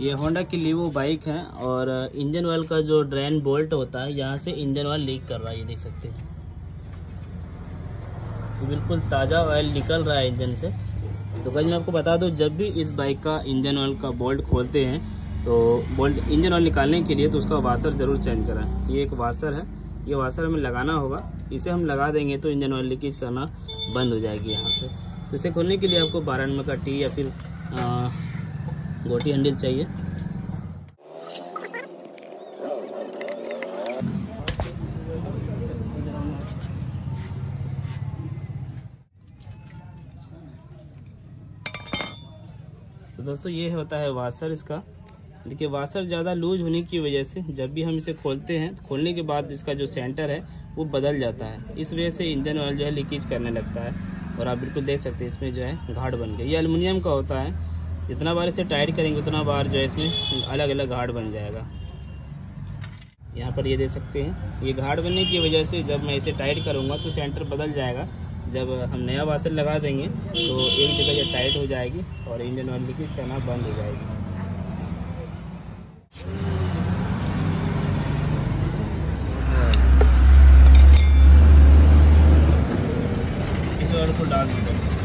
ये होंडा की लीवो बाइक है और इंजन ऑयल का जो ड्रेन बोल्ट होता है यहाँ से इंजन ऑयल लीक कर रहा है ये देख सकते हैं। बिल्कुल ताज़ा ऑयल निकल रहा है इंजन से। तो कल मैं आपको बता दूँ जब भी इस बाइक का इंजन ऑयल का बोल्ट खोलते हैं तो बोल्ट इंजन ऑयल निकालने के लिए तो उसका वाशर ज़रूर चेंज कराएँ ये एक वाशर है। ये वाशर हमें लगाना होगा। इसे हम लगा देंगे तो इंजन ऑयल लीकेज करना बंद हो जाएगी यहाँ से। तो इसे खोलने के लिए आपको बारह नंबर का टी या फिर आ, गोटी हैंडल चाहिए। तो दोस्तों, ये होता है वाशर इसका। देखिए, वासर ज़्यादा लूज होने की वजह से जब भी हम इसे खोलते हैं खोलने के बाद इसका जो सेंटर है, वो बदल जाता है। इस वजह से इंजन ऑयल जो है लीकेज करने लगता है। और आप बिल्कुल देख सकते हैं, इसमें जो है घाट बन गया। ये अलमिनियम का होता है। जितना बार इसे टाइट करेंगे, उतना बार जो है इसमें अलग अलग घाट बन जाएगा। यहाँ पर ये देख सकते हैं। ये घाट बनने की वजह से जब मैं इसे टाइट करूँगा तो सेंटर बदल जाएगा। जब हम नया वासन लगा देंगे तो एक जगह ये टाइट हो जाएगी और इंजन ऑयल लीकेज करना बंद हो जाएगी। इस ऑयल को डाल दीजिए